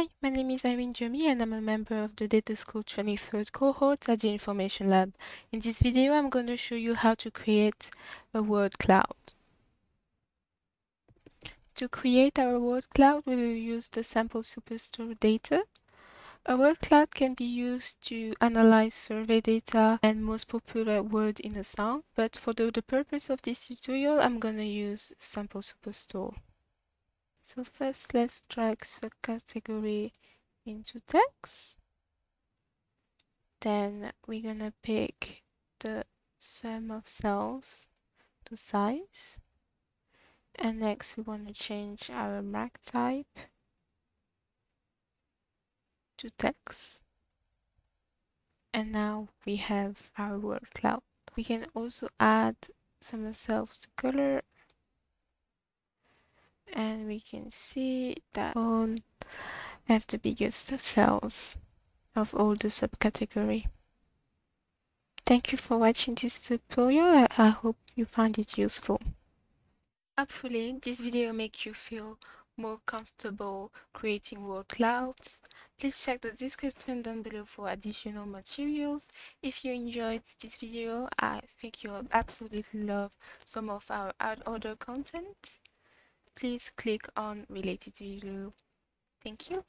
Hi, my name is Irene Diomi and I'm a member of the Data School 23rd cohort at the Information Lab. In this video, I'm going to show you how to create a word cloud. To create our word cloud, we will use the sample superstore data. A word cloud can be used to analyze survey data and most popular word in a song, but for the, the purpose of this tutorial, I'm going to use sample superstore. So first let's drag the category into text. Then we're gonna pick the sum of sales to size. And next we want to change our mark type to text. And now we have our word cloud. We can also add some sales to color and we can see that all have the biggest sales of all the subcategory. Thank you for watching this tutorial. I hope you find it useful. Hopefully this video makes you feel more comfortable creating word clouds. Please check the description down below for additional materials. If you enjoyed this video, I think you'll absolutely love some of our other content please click on related video. Thank you.